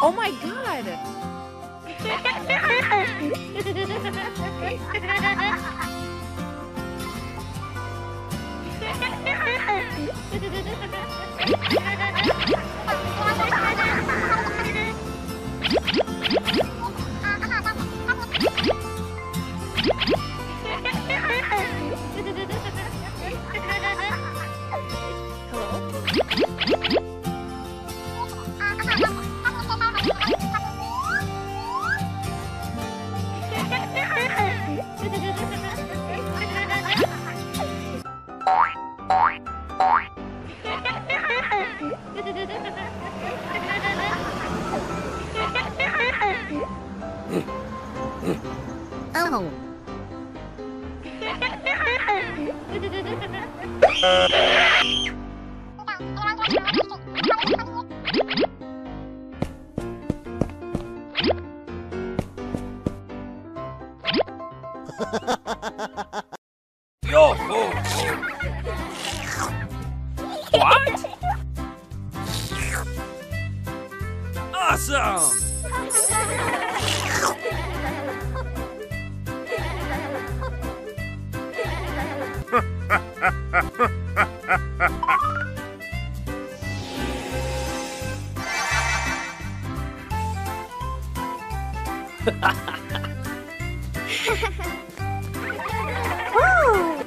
Oh my god! Yo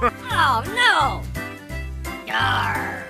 Oh no! Oh!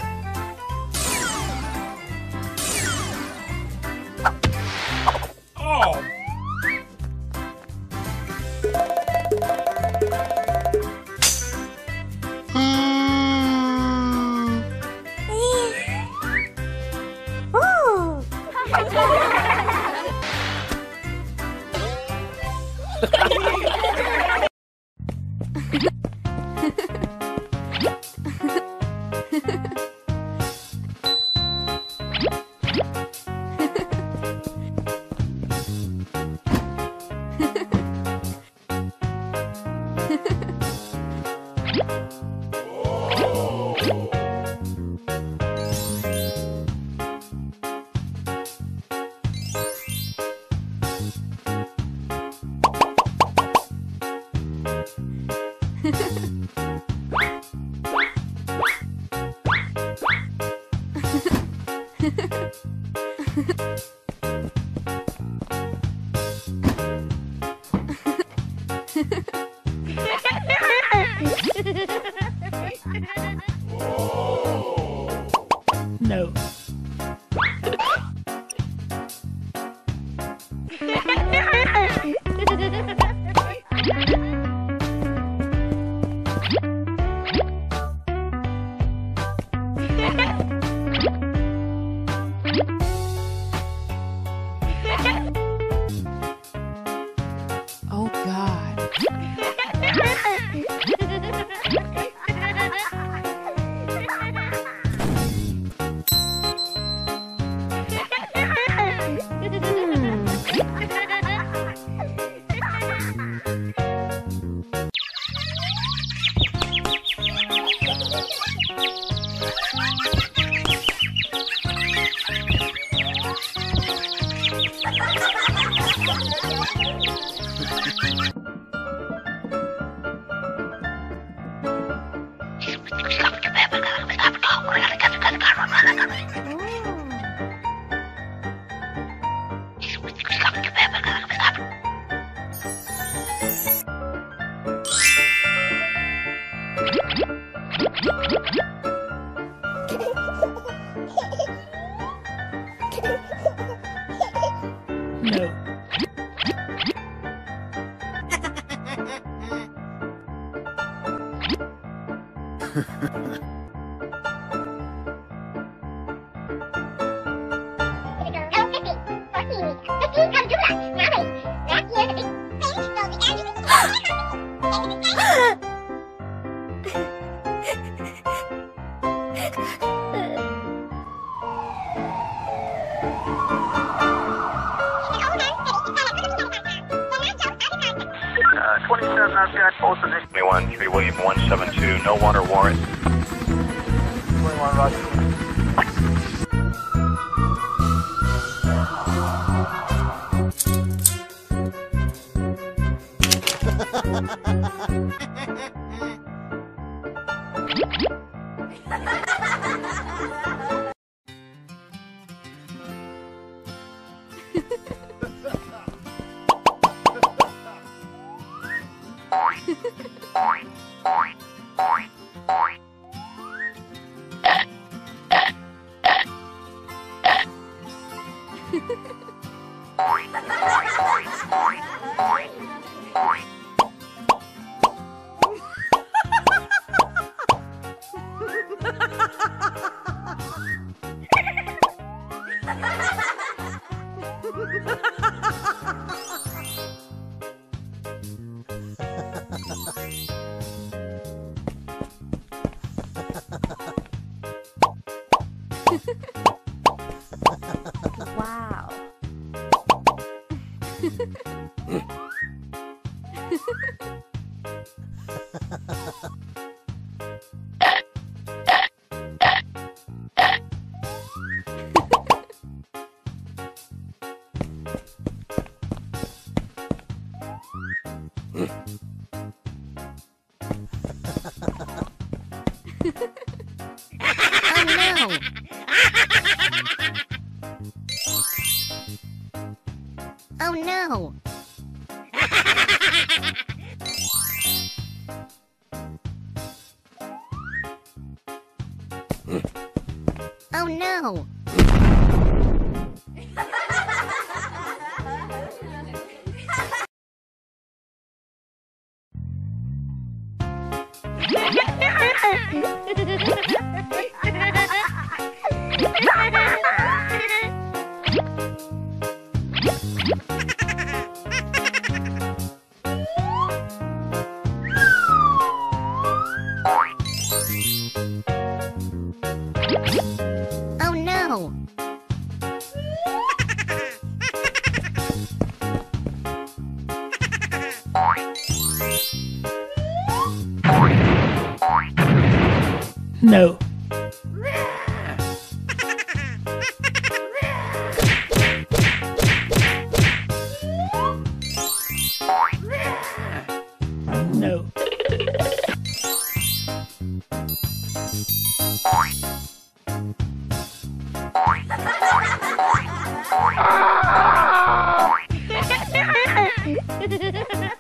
Oh. No. Ha ha ha! Uh, 27, I've got both of 21, 3 William 172, no water warrant. 21, Roger. Wow. Oh no! Oh no! Hmm. Oh no! No. No.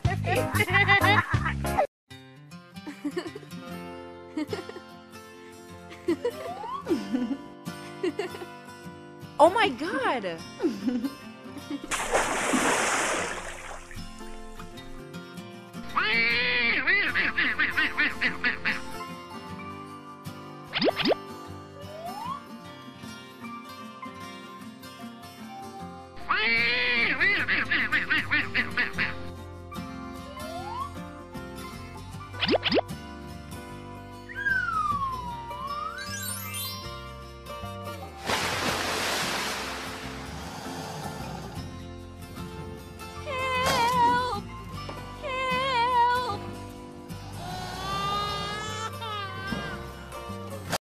Oh my god!